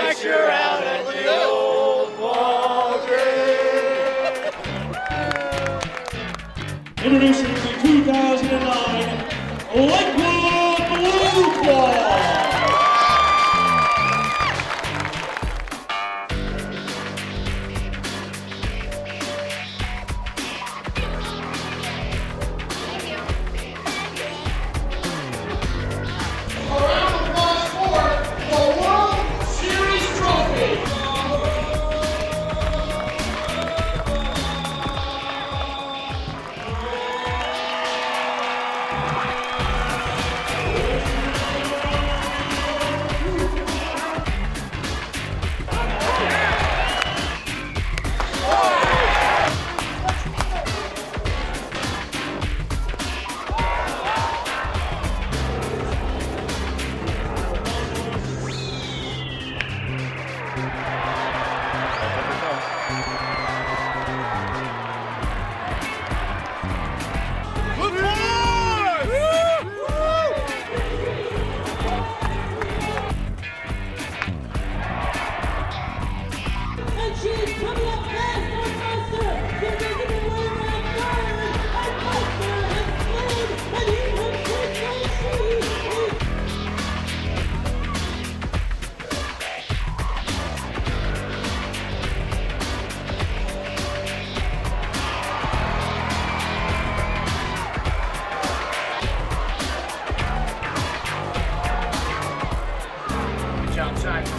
fracture out at the old Walgreens. Introducing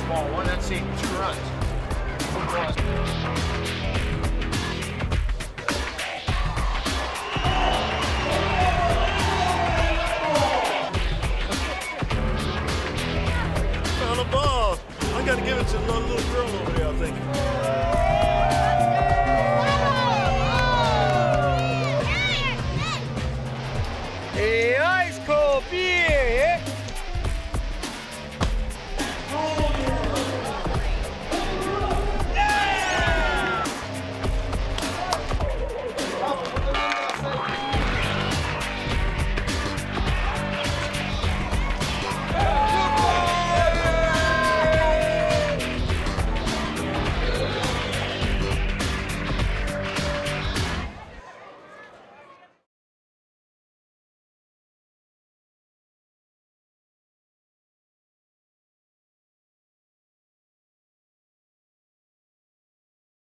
ball. One, let's see, two runs. Found a ball. I gotta give it to the little girl over there, I think. A ice cold beer.